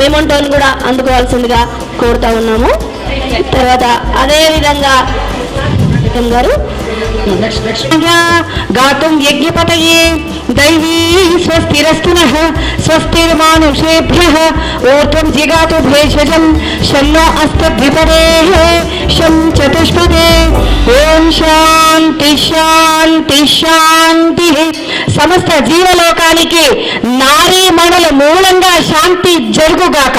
మేమంటోని కూడా అందుకోవాల్సిందిగా కోరుతా ఉన్నాము. తర్వాత అదేవిధంగా గారు గాతుం యజ్ఞపతయే దైవీ స్వస్తిరస్తున స్వస్తిర్మానుషేభ్య స్వస్తిర్మానుషేభ్యः జిగాతు భేషజం శన్నో అస్తద్విపదే శం చతుష్పదే. ఓం శాంతి శాంతి శాంతి. సమస్త జీవలోకానికి నారీ మణుల మూలంగా శాంతి జరుగుగాక